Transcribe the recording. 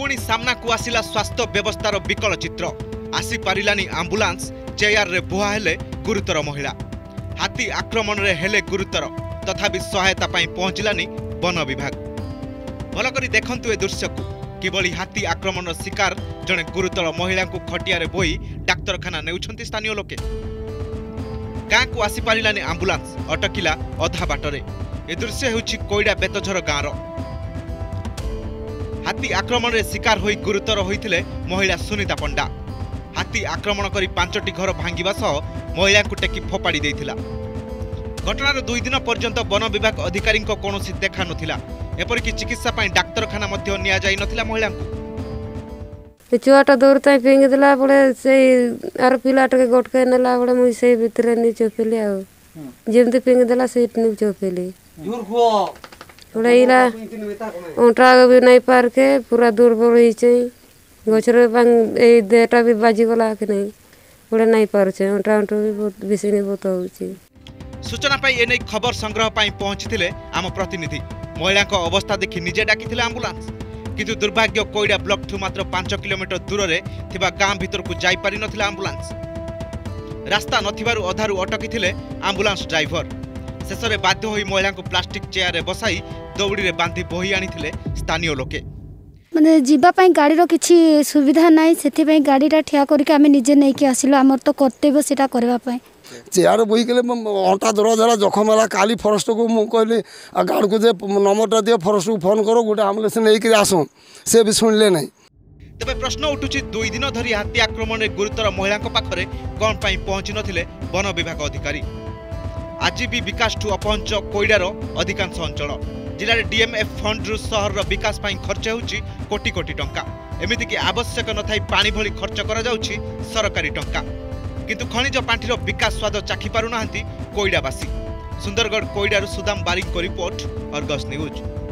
ପୁଣି ସାମ୍ନାକୁ ଆସିଲା ସ୍ୱାସ୍ଥ୍ୟ ବ୍ୟବସ୍ଥାର ବିକଳ ଚିତ୍ର ଆସିପାରିଲାନି ଆମ୍ବୁଲାନ୍ସ ଚେୟାରରେ ବୁହା ହେଲେ ଗୁରୁତର ମହିଳା ହାତୀ ଆକ୍ରମଣରେ ହେଲେ ଗୁରୁତର ତଥାପି ସହାୟତା ପାଇଁ ପହଞ୍ଚିଲାନି ବନ ବିଭାଗ ଭଲ କରି ଦେଖନ୍ତୁ ଏ ଦୃଶ୍ୟକୁ କିଭଳି ହାତୀ ଆକ୍ରମଣର ଶିକାର ଜଣେ ଗୁରୁତର ମହିଳାଙ୍କୁ ଖଟିଆରେ ବୋହି ଡାକ୍ତରଖାନା ନେଉଛନ୍ତି ସ୍ଥାନୀୟ ଲୋକେ ଗାଁକୁ ଆସିପାରିଲାନି ଆମ୍ବୁଲାନ୍ସ ଅଟକିଲା ଅଧା ବାଟରେ ଏ ଦୃଶ୍ୟ ହେଉଛି କୋଇଡ଼ା ବେତଝର ଗାଁର ହାତୀ ଆକ୍ରମଣରେ ଶିକାର ହୋଇ ଗୁରୁତର ହୋଇଥିଲେ ମହିଳା ସୁନିତା ପଣ୍ଡା ହାତୀ ଆକ୍ରମଣ କରି ପାଞ୍ଚଟି ଘର ଭାଙ୍ଗିବା ସହ ମହିଳାଙ୍କୁ ଟେକି ଫୋପାଡ଼ି ଦେଇଥିଲା ଘଟଣାର ଦୁଇ ଦିନ ପର୍ଯ୍ୟନ୍ତ ବନ ବିଭାଗ ଅଧିକାରୀଙ୍କ କୌଣସି ଦେଖା ନଥିଲା ଏପରିକି ଚିକିତ୍ସା ପାଇଁ ଡାକ୍ତରଖାନା ମଧ୍ୟ ନିଆଯାଇ ନଥିଲା ମହିଳାଙ୍କୁ ସେ ଛୁଆଟା ଦୌଡ଼ତାଇ ଫିଙ୍ଗି ଦେଲା ବେଳେ ସେଇ ଆର ପିଲାଟାକେ ଗୋଟକାଇ ନେଲା ବେଳେ ମୁଁ ସେଇ ଭିତରେ ନେଇ ଚପିଲି ଆଉ ଯେମିତି ଫିଙ୍ଗି ଦେଲା ସେଇଠି ନେଇ ଚପିଲି थोड़ा इला ओटा भी नहीं पार के पूरा दुर्बल हो এই দেহটা বি বাজিগলা কি নাই গোটে নাই পারছে অন্টা অন্টু বি বহুত বেশি নির্ভূত হচ্ছে সূচনা পাই এনে খবর সংগ্রহ পাই পৌঁছিলে আম প্রতিনিধি মহিলাঙ্ক অবস্থা দেখি নিজে ডাকিলে আম্বুলান্স কিন্তু দুর্ভাগ্য কৈড়া ব্লকঠু মাত্র পাঁচ কিলোমিটর দূরে থাকা গাঁ ভিতরক যাইপারি নথিলা আম্বুলান্স রাস্তা নথিবারু অধারু অটকিলে আম্বুলান্স ড্রাইভর ଶେଷରେ ବାଧ୍ୟ ହୋଇ ମହିଳାଙ୍କୁ ପ୍ଲାଷ୍ଟିକ୍ ଚେୟାରରେ ବସାଇ ଦଉଡ଼ିରେ ବାନ୍ଧି ବୋହି ଆଣିଥିଲେ ସ୍ଥାନୀୟ ଲୋକେ ମାନେ ଯିବା ପାଇଁ ଗାଡ଼ିର କିଛି ସୁବିଧା ନାହିଁ ସେଥିପାଇଁ ଗାଡ଼ିଟା ଠିଆ କରିକି ଆମେ ନିଜେ ନେଇକି ଆସିଲୁ ଆମର ତ କର୍ତ୍ତବ୍ୟ ସେଇଟା କରିବା ପାଇଁ ଚେୟାର ବୋହିଗଲେ ଅଣ୍ଟା ଦରଜ ହେଲା ଜଖମ ହେଲା କାଲି ଫରେଷ୍ଟକୁ ମୁଁ କହିଲି ଗାର୍ଡ଼କୁ ଯେ ନମ୍ବରଟା ଦିଅ ଫରେଷ୍ଟକୁ ଫୋନ୍ କର ଗୋଟେ ଆମ୍ବୁଲାନ୍ସ ନେଇକିରି ଆସ ସେ ବି ଶୁଣିଲେ ନାହିଁ ତେବେ ପ୍ରଶ୍ନ ଉଠୁଛି ଦୁଇ ଦିନ ଧରି ହାତୀ ଆକ୍ରମଣରେ ଗୁରୁତର ମହିଳାଙ୍କ ପାଖରେ କ'ଣ ପାଇଁ ପହଞ୍ଚି ନଥିଲେ ବନ ବିଭାଗ ଅଧିକାରୀ আজি ବି ବିକାଶଠୁ ଅପହଞ୍ଚ କୋଇଡ଼ାର ଅଧିକାଂଶ ଅଞ୍ଚଳ ଜିଲ୍ଲାରେ ଡିଏମ୍ଏଫ୍ ଫଣ୍ଡରୁ ସହରର ବିକାଶ ପାଇଁ ଖର୍ଚ୍ଚ ହେଉଛି କୋଟି କୋଟି ଟଙ୍କା ଏମିତିକି ଆବଶ୍ୟକ ନଥାଇ ପାଣି ଭଳି ଖର୍ଚ୍ଚ କରାଯାଉଛି ସରକାରୀ ଟଙ୍କା କିନ୍ତୁ ଖଣିଜ ପାଣ୍ଠିର ବିକାଶ ସ୍ୱାଦ ଚାଖି ପାରୁନାହାନ୍ତି କୋଇଡ଼ାବାସୀ ସୁନ୍ଦରଗଡ଼ କୋଇଡ଼ାରୁ ସୁଦାମ ବାରିକଙ୍କ ରିପୋର୍ଟ ଅର୍ଗସ୍ ନ୍ୟୁଜ୍